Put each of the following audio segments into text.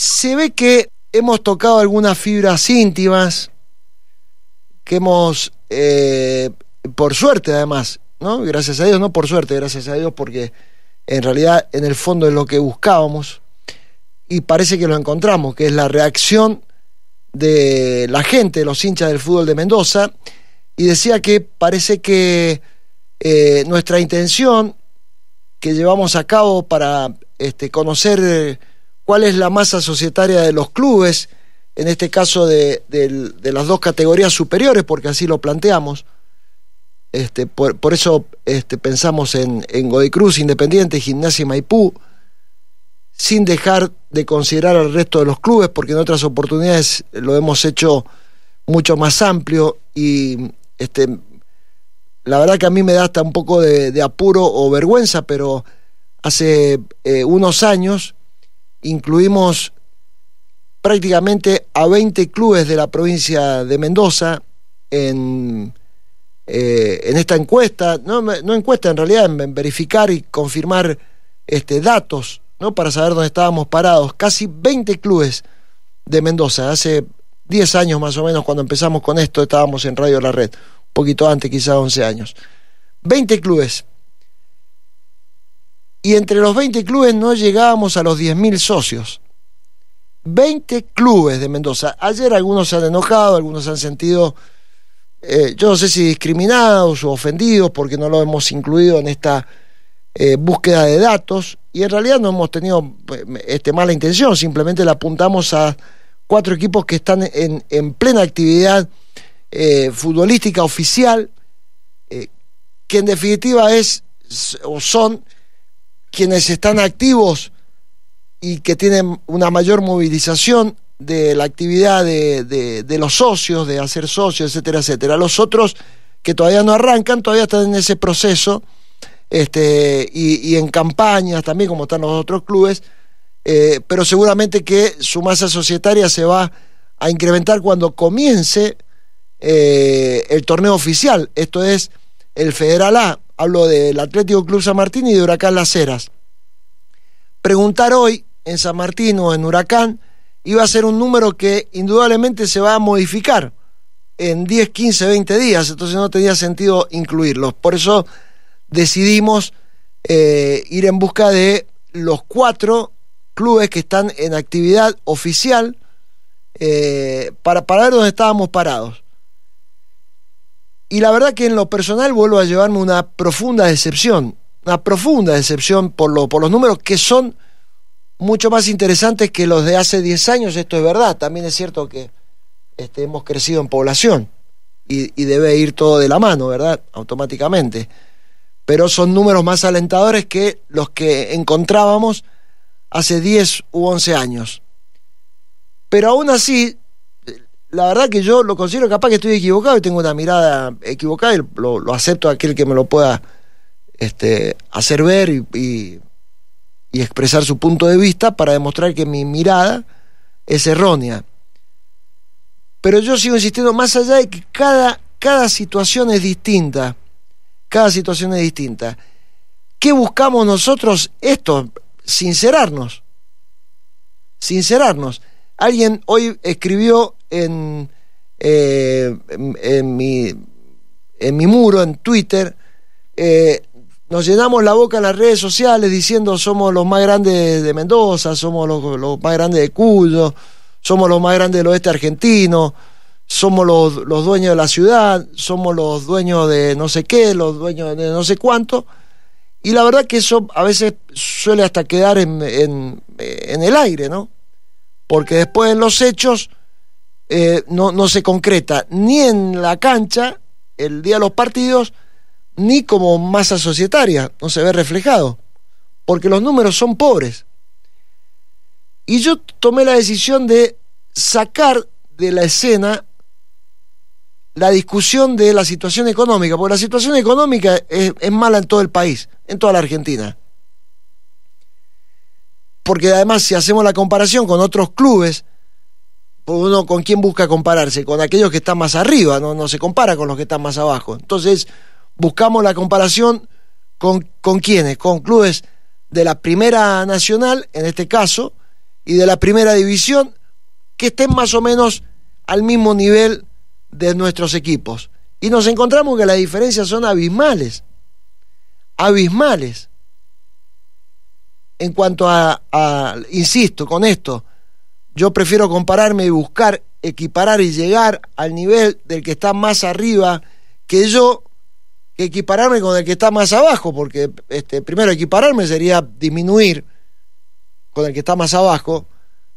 se ve que hemos tocado algunas fibras íntimas, que hemos, eh, por suerte además, ¿no? Gracias a Dios, no por suerte, gracias a Dios, porque en realidad en el fondo es lo que buscábamos y parece que lo encontramos, que es la reacción de la gente, los hinchas del fútbol de Mendoza, y decía que parece que eh, nuestra intención que llevamos a cabo para este, conocer cuál es la masa societaria de los clubes, en este caso de, las dos categorías superiores, porque así lo planteamos. Este, por, eso este, pensamos en, en Godicruz, Independiente, Gimnasia y Maipú, sin dejar de considerar al resto de los clubes, porque en otras oportunidades lo hemos hecho mucho más amplio y este, la verdad que a mí me da hasta un poco de, apuro o vergüenza, pero hace eh, unos años incluimos prácticamente a 20 clubes de la provincia de Mendoza en, eh, en esta encuesta, no, no, encuesta en realidad, en, verificar y confirmar este, datos ¿no? para saber dónde estábamos parados. Casi 20 clubes de Mendoza. Hace 10 años más o menos cuando empezamos con esto estábamos en Radio La Red, un poquito antes, quizás 11 años. 20 clubes. Y entre los 20 clubes no llegábamos a los 10.000 socios. 20 clubes de Mendoza. Ayer algunos se han enojado, algunos se han sentido, eh, yo no sé si discriminados o ofendidos porque no lo hemos incluido en esta eh, búsqueda de datos y en realidad no hemos tenido eh, este, mala intención, simplemente le apuntamos a cuatro equipos que están en, en plena actividad futbolística oficial, que en definitiva es o son quienes están activos y que tienen una mayor movilización de la actividad de, de, los socios, de hacer socios, etcétera, etcétera. Los otros que todavía no arrancan, todavía están en ese proceso este, y, en campañas también, como están los otros clubes, eh, pero seguramente que su masa societaria se va a incrementar cuando comience eh, el torneo oficial, esto es el Federal A, hablo del Atlético Club San Martín y de Huracán Las Heras. Preguntar hoy en San Martín o en Huracán iba a ser un número que indudablemente se va a modificar en 10, 15, 20 días, entonces no tenía sentido incluirlos. Por eso decidimos eh, ir en busca de los cuatro clubes que están en actividad oficial eh, para, para ver dónde estábamos parados. Y la verdad que en lo personal vuelvo a llevarme una profunda decepción, una profunda decepción por, lo, por los números que son mucho más interesantes que los de hace 10 años, esto es verdad, también es cierto que este, hemos crecido en población y, y debe ir todo de la mano, ¿verdad? Automáticamente pero son números más alentadores que los que encontrábamos hace 10 u 11 años. Pero aún así, la verdad que yo lo considero capaz que estoy equivocado y tengo una mirada equivocada y lo, acepto a aquel que me lo pueda este, hacer ver y, y, expresar su punto de vista para demostrar que mi mirada es errónea. Pero yo sigo insistiendo, más allá de que cada, cada situación es distinta, cada situación es distinta. ¿Qué buscamos nosotros? Esto, sincerarnos. Sincerarnos. Alguien hoy escribió en, eh, en, mi, en mi muro, en Twitter, eh, nos llenamos la boca en las redes sociales diciendo somos los más grandes de Mendoza, somos los, los más grandes de Cuyo, somos los más grandes del oeste argentino, somos los, los, dueños de la ciudad, somos los dueños de no sé qué, los dueños de no sé cuánto. Y la verdad que eso a veces suele hasta quedar en, en, en el aire, ¿no? Porque después en los hechos eh, no, no se concreta ni en la cancha el día de los partidos, ni como masa societaria, no se ve reflejado, porque los números son pobres. Y yo tomé la decisión de sacar de la escena la discusión de la situación económica, porque la situación económica es, mala en todo el país, en toda la Argentina. Porque además si hacemos la comparación con otros clubes, uno con quién busca compararse, con aquellos que están más arriba, no, no se compara con los que están más abajo. Entonces buscamos la comparación con, con quiénes, con clubes de la primera nacional, en este caso, y de la primera división que estén más o menos al mismo nivel de nuestros equipos. Y nos encontramos que las diferencias son abismales. Abismales. En cuanto a, insisto con esto, yo prefiero compararme y buscar equiparar y llegar al nivel del que está más arriba que yo, que equipararme con el que está más abajo, porque este, primero equipararme sería disminuir con el que está más abajo,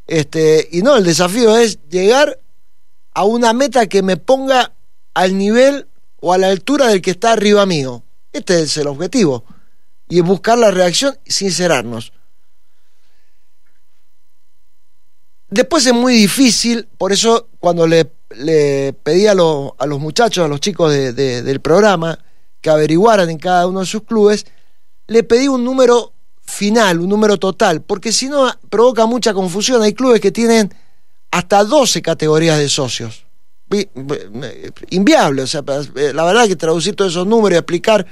este, y no, el desafío es llegar a una meta que me ponga al nivel o a la altura del que está arriba mío. Este es el objetivo. Y buscar la reacción sincerarnos. Después es muy difícil, por eso cuando le, pedí a, los muchachos, a los chicos del programa, que averiguaran en cada uno de sus clubes, le pedí un número final, un número total, porque si no provoca mucha confusión. Hay clubes que tienen hasta 12 categorías de socios. Inviable, o sea, eh, la verdad que traducir todos esos números y explicar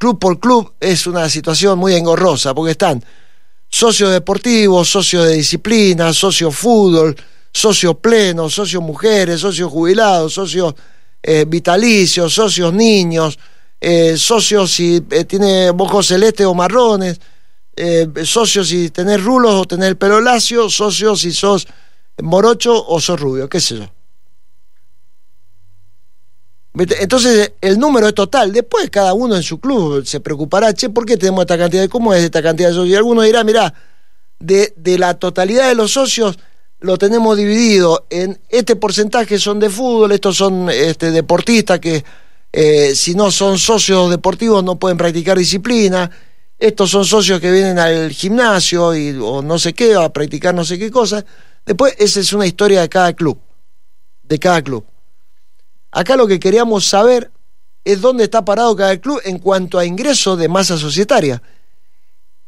club por club es una situación muy engorrosa, porque están socios deportivos, socios de disciplina, socios fútbol, socios plenos, socios mujeres, socios jubilados, socios eh, vitalicios, socios niños, eh, socios si tiene ojos celestes o marrones, eh, socios si tenés rulos o tenés el pelo lacio, socios si sos morocho o sos rubio, qué sé yo. Entonces el número es total. Después cada uno en su club se preocupará, che, ¿por qué tenemos esta cantidad? ¿Cómo es esta cantidad de socios? Y alguno dirá, mirá, de, de la totalidad de los socios lo tenemos dividido en este porcentaje son de fútbol, estos son este, deportistas que eh, si no son socios deportivos no pueden practicar disciplina, estos son socios que vienen al gimnasio y, o no sé qué, a practicar no sé qué cosa. Después, esa es una historia de cada club, de cada club. Acá lo que queríamos saber es dónde está parado cada club en cuanto a ingreso de masa societaria.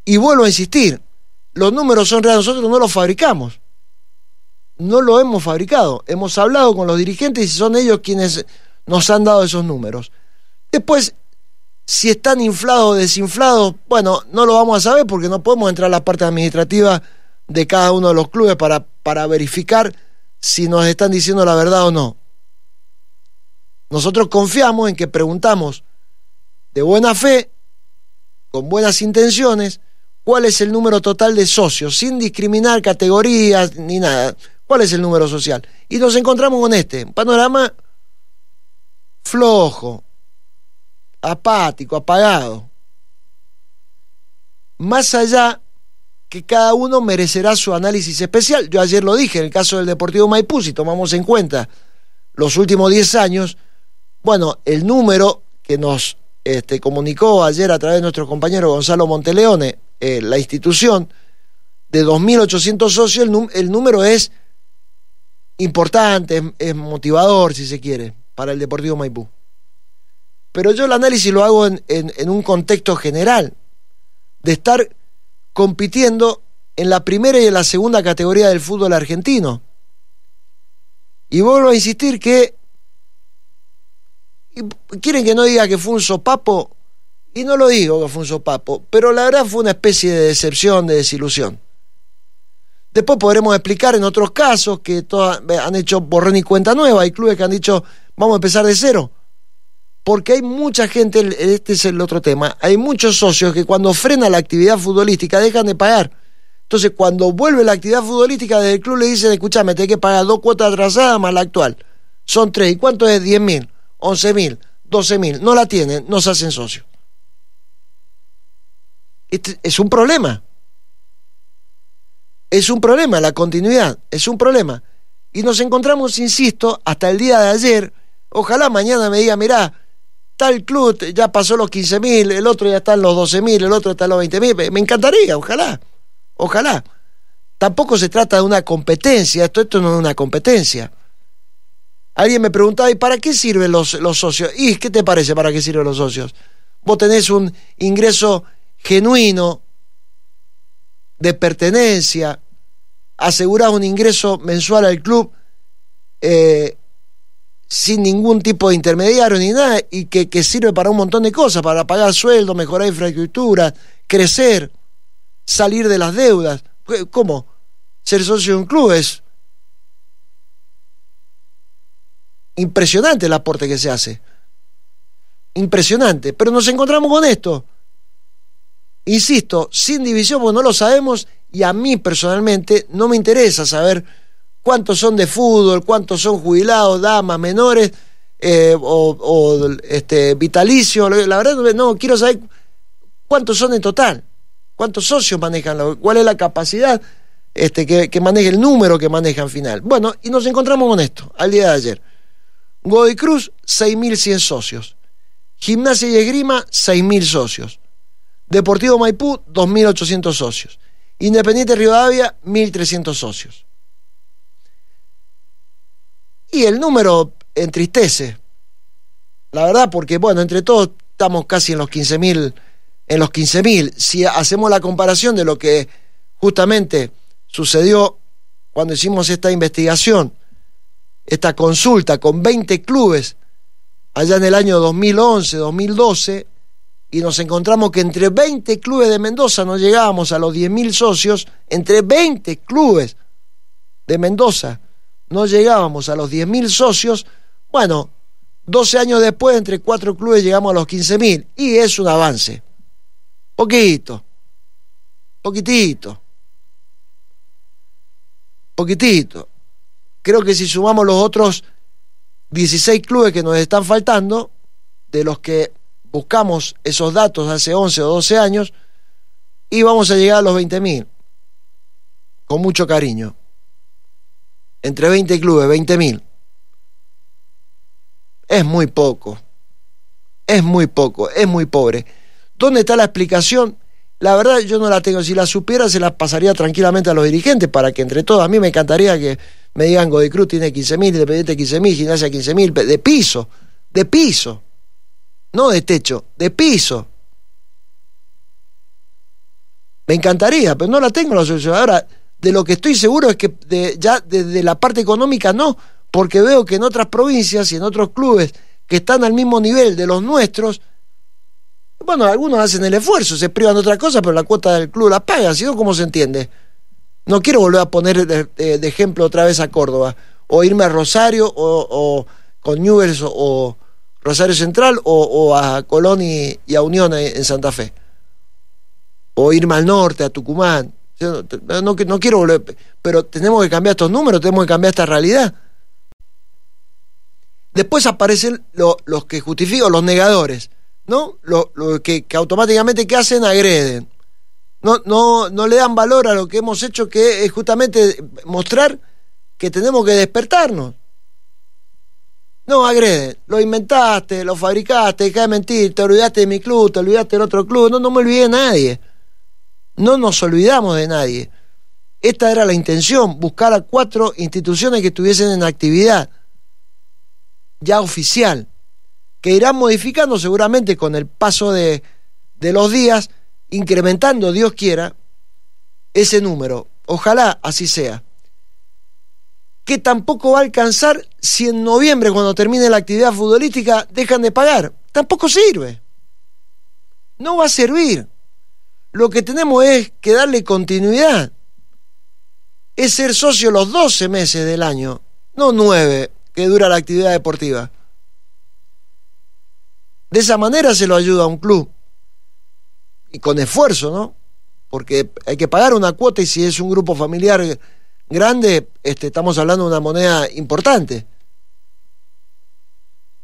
Y vuelvo a insistir, los números son reales, nosotros no los fabricamos. No lo hemos fabricado. Hemos hablado con los dirigentes y son ellos quienes nos han dado esos números. Después, si están inflados o desinflados, bueno, no lo vamos a saber porque no podemos entrar a la parte administrativa de cada uno de los clubes para, para verificar si nos están diciendo la verdad o no. Nosotros confiamos en que preguntamos de buena fe, con buenas intenciones, cuál es el número total de socios, sin discriminar categorías ni nada. ¿Cuál es el número social? Y nos encontramos con este, un panorama flojo, apático, apagado. Más allá que cada uno merecerá su análisis especial. Yo ayer lo dije, en el caso del Deportivo Maipú, si tomamos en cuenta los últimos 10 años, bueno, el número que nos este, comunicó ayer a través de nuestro compañero Gonzalo Monteleone, eh, la institución, de 2.800 socios, el, número es importante, es motivador, si se quiere, para el Deportivo Maipú. Pero yo el análisis lo hago en, un contexto general, de estar compitiendo en la primera y en la segunda categoría del fútbol argentino. Y vuelvo a insistir que quieren que no diga que fue un sopapo, y no lo digo que fue un sopapo, pero la verdad fue una especie de decepción, de desilusión. Después podremos explicar en otros casos que han hecho borrón y cuenta nueva, hay clubes que han dicho vamos a empezar de cero porque hay mucha gente, este es el otro tema, hay muchos socios que cuando frena la actividad futbolística dejan de pagar. Entonces, cuando vuelve la actividad futbolística del club le dicen, escúchame, tenés que pagar dos cuotas atrasadas más la actual. Son tres. ¿Y cuánto es? Diez mil, once mil, doce mil. No la tienen, no se hacen socios. Este es un problema. Es un problema, la continuidad, es un problema. Y nos encontramos, insisto, hasta el día de ayer. Ojalá mañana me diga, mirá, tal club ya pasó los 15 mil, el otro ya está en los 12 mil, el otro está en los 20 mil. Me encantaría, ojalá, ojalá. Tampoco se trata de una competencia, esto, esto no es una competencia. Alguien me preguntaba, ¿y para qué sirven los, los socios? ¿Y qué te parece para qué sirven los socios? Vos tenés un ingreso genuino de pertenencia, asegurás un ingreso mensual al club eh, sin ningún tipo de intermediario ni nada y que, sirve para un montón de cosas, para pagar sueldo, mejorar infraestructura, crecer, salir de las deudas. ¿Cómo? ser socio de un club es impresionante el aporte que se hace. Impresionante. Pero nos encontramos con esto. Insisto, sin división, porque no lo sabemos y a mí personalmente no me interesa saber cuántos son de fútbol, cuántos son jubilados, damas, menores eh, o, este, vitalicios. La verdad, no, quiero saber cuántos son en total, cuántos socios manejan, cuál es la capacidad este, que, que maneja el número que manejan final. Bueno, y nos encontramos con esto, al día de ayer. Godoy Cruz, 6.100 socios. Gimnasia y Esgrima, 6.000 socios. Deportivo Maipú, 2.800 socios. Independiente Rivadavia, 1.300 socios. Y el número entristece. La verdad, porque, bueno, entre todos estamos casi en los 15.000. En los 15.000. Si hacemos la comparación de lo que justamente sucedió cuando hicimos esta investigación, esta consulta con 20 clubes allá en el año 2011, 2012, y nos encontramos que entre 20 clubes de Mendoza no llegábamos a los 10.000 socios, entre 20 clubes de Mendoza no llegábamos a los 10.000 socios, bueno, 12 años después entre cuatro clubes llegamos a los 15.000 y es un avance. Poquito, poquitito, poquitito. Creo que si sumamos los otros 16 clubes que nos están faltando, de los que buscamos esos datos hace 11 o 12 años y vamos a llegar a los 20.000. Con mucho cariño. Entre 20 clubes, 20.000. Es muy poco. Es muy poco, es muy pobre. ¿Dónde está la explicación? La verdad yo no la tengo. Si la supiera se la pasaría tranquilamente a los dirigentes para que entre todos, a mí me encantaría que me digan Cruz tiene 15.000, Independiente 15.000, Gimnasia 15.000, de piso, de piso no de techo, de piso. Me encantaría, pero no la tengo la solución. Ahora, de lo que estoy seguro es que ya desde la parte económica no, porque veo que en otras provincias y en otros clubes que están al mismo nivel de los nuestros, bueno, algunos hacen el esfuerzo, se privan de otra cosa, pero la cuota del club la pagan, si no, ¿cómo se entiende? No quiero volver a poner de, ejemplo otra vez a Córdoba, o irme a Rosario, o, con Newell's, o, Rosario Central o, a Colón y, a Unión en Santa Fe. O irme al norte, a Tucumán. No, no, quiero volver, pero tenemos que cambiar estos números, tenemos que cambiar esta realidad. Después aparecen los que justifican, los negadores, ¿no? Los que, que, automáticamente, ¿qué hacen? Agreden. No, no, no le dan valor a lo que hemos hecho, que es justamente mostrar que tenemos que despertarnos. No agreden, lo inventaste, lo fabricaste, deja de mentir, te olvidaste de mi club, te olvidaste del otro club, no, no me olvidé de nadie. No nos olvidamos de nadie. Esta era la intención, buscar a cuatro instituciones que estuviesen en actividad ya oficial, que irán modificando seguramente con el paso de, de los días, incrementando, Dios quiera, ese número. Ojalá así sea que tampoco va a alcanzar si en noviembre, cuando termine la actividad futbolística, dejan de pagar. Tampoco sirve. No va a servir. Lo que tenemos es que darle continuidad. Es ser socio los 12 meses del año, no 9 que dura la actividad deportiva. De esa manera se lo ayuda a un club. Y con esfuerzo, ¿no? Porque hay que pagar una cuota y si es un grupo familiar grande, este, estamos hablando de una moneda importante.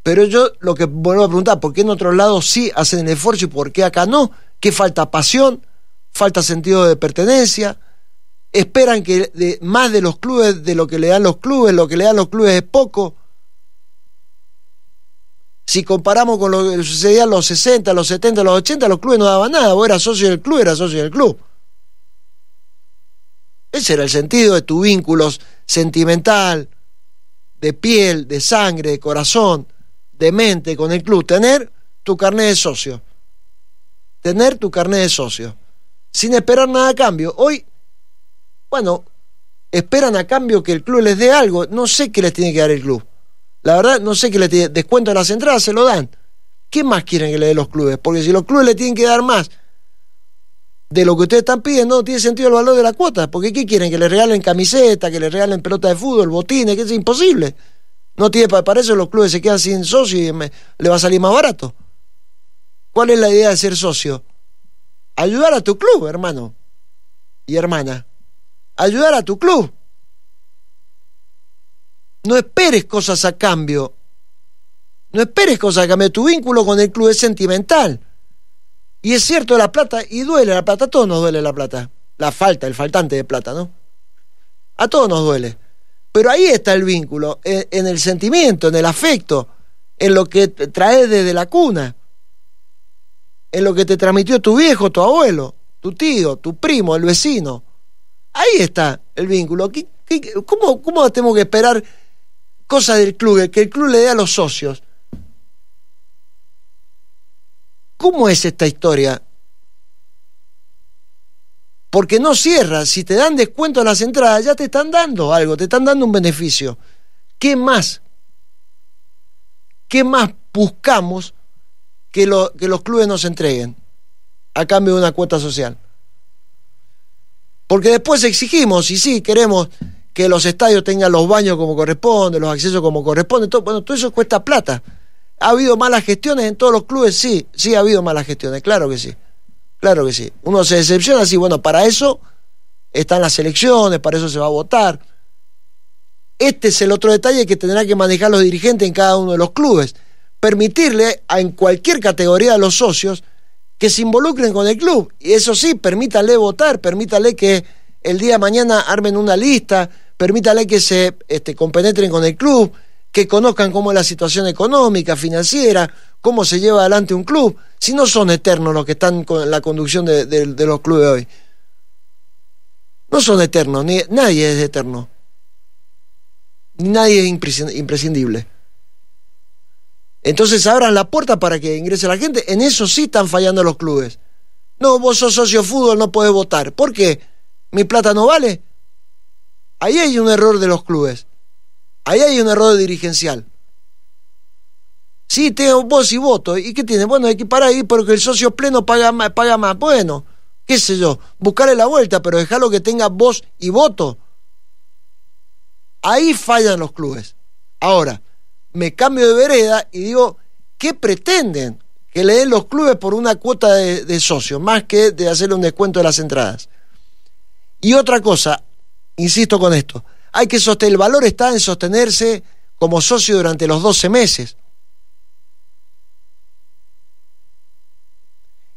Pero yo lo que vuelvo a preguntar, ¿por qué en otros lados sí hacen el esfuerzo y por qué acá no? ¿Qué falta pasión? ¿Falta sentido de pertenencia? ¿Esperan que de, más de los clubes, de lo que le dan los clubes, lo que le dan los clubes es poco? Si comparamos con lo que sucedía en los 60, los 70, los 80, los clubes no daban nada. Vos eras socio del club, eras socio del club. Ese era el sentido de tu vínculo sentimental, de piel, de sangre, de corazón, de mente con el club. Tener tu carnet de socio. Tener tu carnet de socio. Sin esperar nada a cambio. Hoy, bueno, esperan a cambio que el club les dé algo. No sé qué les tiene que dar el club. La verdad, no sé qué les tiene. Descuento de las entradas, se lo dan. ¿Qué más quieren que le dé los clubes? Porque si los clubes le tienen que dar más de lo que ustedes están pidiendo, no tiene sentido el valor de la cuota. Porque ¿qué quieren? Que le regalen camiseta, que le regalen pelota de fútbol, botines, que es imposible. No tiene para eso los clubes se quedan sin socio y le va a salir más barato. ¿Cuál es la idea de ser socio? Ayudar a tu club, hermano y hermana. Ayudar a tu club. No esperes cosas a cambio. No esperes cosas a cambio. Tu vínculo con el club es sentimental. Y es cierto la plata, y duele la plata, a todos nos duele la plata. La falta, el faltante de plata, ¿no? A todos nos duele. Pero ahí está el vínculo, en, el sentimiento, en el afecto, en lo que traes desde la cuna, en lo que te transmitió tu viejo, tu abuelo, tu tío, tu primo, el vecino. Ahí está el vínculo. cómo, ¿Cómo tenemos que esperar cosas del club, que el club le dé a los socios? ¿Cómo es esta historia? Porque no cierra, si te dan descuento a las entradas, ya te están dando algo, te están dando un beneficio. ¿Qué más? ¿Qué más buscamos que, que los clubes nos entreguen a cambio de una cuota social? Porque después exigimos, y sí, queremos que los estadios tengan los baños como corresponde, los accesos como corresponde, todo, bueno, todo eso cuesta plata. ¿Ha habido malas gestiones en todos los clubes? Sí, sí ha habido malas gestiones, claro que sí. Claro que sí. Uno se decepciona así, bueno, para eso están las elecciones, para eso se va a votar. Este es el otro detalle que tendrán que manejar los dirigentes en cada uno de los clubes. Permitirle a, en cualquier categoría de los socios que se involucren con el club. Y eso sí, permítale votar, permítale que el día de mañana armen una lista, permítale que se este, compenetren con el club, que conozcan cómo es la situación económica, financiera, cómo se lleva adelante un club, si no son eternos los que están con la conducción de, los clubes hoy. No son eternos, ni, nadie es eterno. Ni nadie es imprescindible. Entonces abran la puerta para que ingrese la gente. En eso sí están fallando los clubes. No, vos sos socio fútbol, no podés votar. ¿Por qué? ¿Mi plata no vale? Ahí hay un error de los clubes. Ahí hay un error dirigencial. Sí, tengo voz y voto. ¿Y qué tiene? Bueno, hay que parar ahí porque el socio pleno paga más, paga más. Bueno, qué sé yo, buscarle la vuelta, pero dejarlo que tenga voz y voto. Ahí fallan los clubes. Ahora, me cambio de vereda y digo, ¿qué pretenden? Que le den los clubes por una cuota de, de socios, más que de hacerle un descuento de las entradas. Y otra cosa, insisto con esto, hay que sostener, el valor está en sostenerse como socio durante los 12 meses.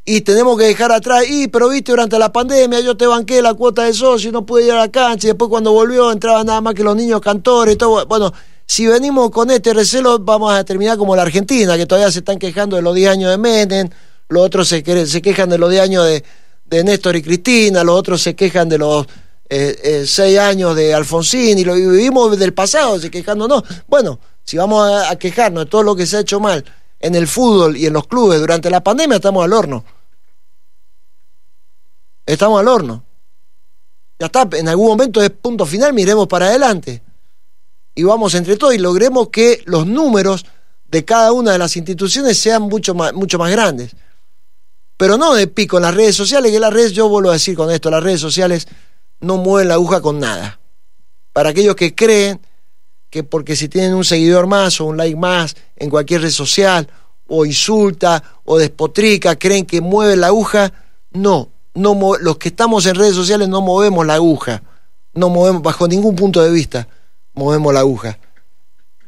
Y tenemos que dejar atrás, y pero viste, durante la pandemia yo te banqué la cuota de socio y no pude ir a la cancha, y después cuando volvió entraban nada más que los niños cantores y todo. Bueno, si venimos con este recelo, vamos a terminar como la Argentina, que todavía se están quejando de los 10 años de Menem, los otros se, quejan de los 10 años de, de Néstor y Cristina, los otros se quejan de los eh, eh, seis años de Alfonsín y lo vivimos del pasado, se quejándonos. Bueno, si vamos a, quejarnos de todo lo que se ha hecho mal en el fútbol y en los clubes durante la pandemia, estamos al horno. Estamos al horno. Ya está, en algún momento es punto final, miremos para adelante. Y vamos entre todos y logremos que los números de cada una de las instituciones sean mucho más, mucho más grandes. Pero no de pico en las redes sociales, que las redes, yo vuelvo a decir con esto, las redes sociales no mueven la aguja con nada. Para aquellos que creen que porque si tienen un seguidor más o un like más en cualquier red social, o insulta o despotrica, creen que mueve la aguja, no, no los que estamos en redes sociales no movemos la aguja, no movemos bajo ningún punto de vista, movemos la aguja.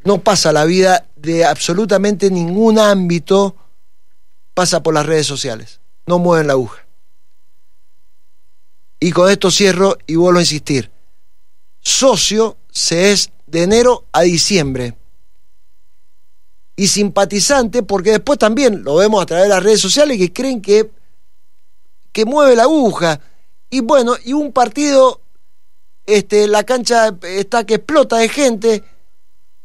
No pasa la vida de absolutamente ningún ámbito pasa por las redes sociales, no mueven la aguja. Y con esto cierro y vuelvo a insistir. Socio se es de enero a diciembre. Y simpatizante porque después también lo vemos a través de las redes sociales que creen que, que mueve la aguja. Y bueno, y un partido, este, la cancha está que explota de gente.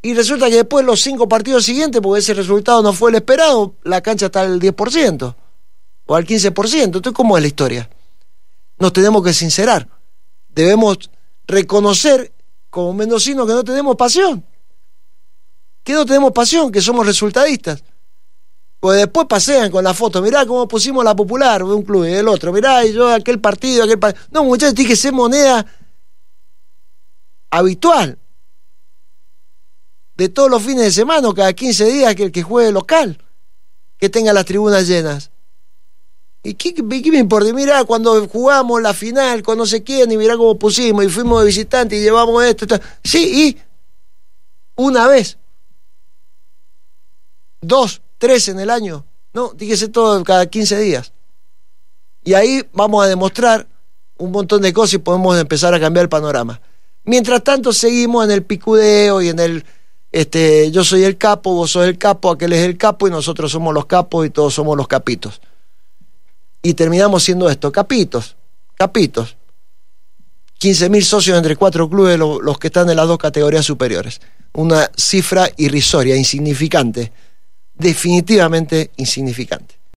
Y resulta que después los cinco partidos siguientes, porque ese resultado no fue el esperado, la cancha está al 10% o al 15%. Entonces, ¿cómo es la historia? Nos tenemos que sincerar. Debemos reconocer como mendocinos que no tenemos pasión. Que no tenemos pasión, que somos resultadistas. Pues después pasean con la foto, mirá cómo pusimos la popular de un club y del otro, mirá, y yo aquel partido, aquel partido. No, muchachos, tiene que ser moneda habitual. De todos los fines de semana, cada 15 días que el que juegue local, que tenga las tribunas llenas. ¿Y qué, me importa? Mirá, cuando jugamos la final con no sé quién, y mirá cómo pusimos, y fuimos de visitante y llevamos esto, esto. Sí, y una vez. Dos, tres en el año. No, dígese todo cada 15 días. Y ahí vamos a demostrar un montón de cosas y podemos empezar a cambiar el panorama. Mientras tanto, seguimos en el picudeo y en el este, yo soy el capo, vos sos el capo, aquel es el capo y nosotros somos los capos y todos somos los capitos y terminamos siendo esto, capitos, capitos. 15.000 socios entre cuatro clubes, los que están en las dos categorías superiores. Una cifra irrisoria, insignificante, definitivamente insignificante.